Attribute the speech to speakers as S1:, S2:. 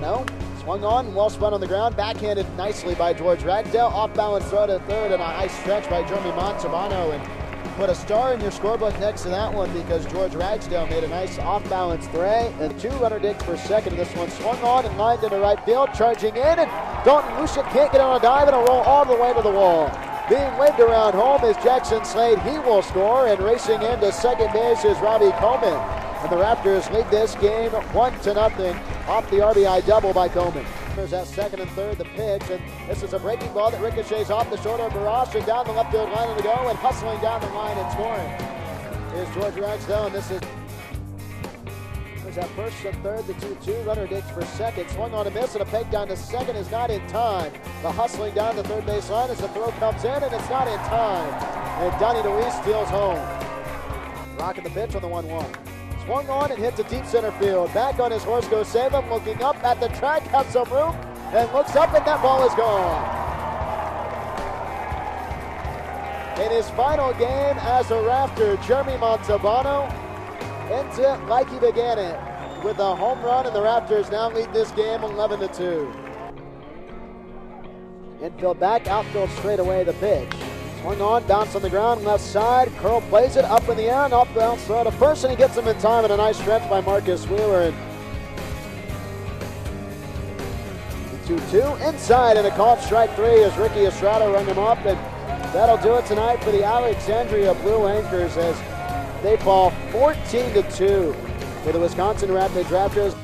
S1: Bono swung on, well spun on the ground, backhanded nicely by George Ragsdale. Off balance throw to third and a high stretch by Jeremy Montalbano. And put a star in your scorebook next to that one because George Ragsdale made a nice off balance throw. And two runner digs for second this one. Swung on and lined into right field, charging in. And Dalton Lucia can't get on a dive and a roll all the way to the wall. Being waved around home is Jackson Slade. He will score, and racing into second base is Robbie Coleman. And the Rafters lead this game one to nothing off the RBI double by Coleman. There's that second and third, the pitch, and this is a breaking ball that ricochets off the shoulder of Barash and down the left field line and to go, and hustling down the line and scoring is George Ragsdale, and this is there's that first and third, the 2-2. Runner digs for second. Swung on a miss, and a peg down to second is not in time. The hustling down the third base line as the throw comes in, and it's not in time. And Donnie DeWeese steals home. Rocking the pitch on the 1-1. Swung on and hit to deep center field. Back on his horse goes Salem, looking up at the track, has some room, and looks up, and that ball is gone. In his final game as a Rafter, Jeremy Montalbano ends it like he began it with a home run, and the Rafters now lead this game 11 to 2. Infield back, outfield straight away the pitch. Swung on, bounce on the ground, left side. Curl plays it up in the and off the throw to first, and he gets him in time and a nice stretch by Marcus Wheeler. And 2-2 inside and a called strike three as Ricky Estrada rung him up, and that'll do it tonight for the Alexandria Blue Anchors as they fall 14-2 for the Wisconsin Rapids Rafters.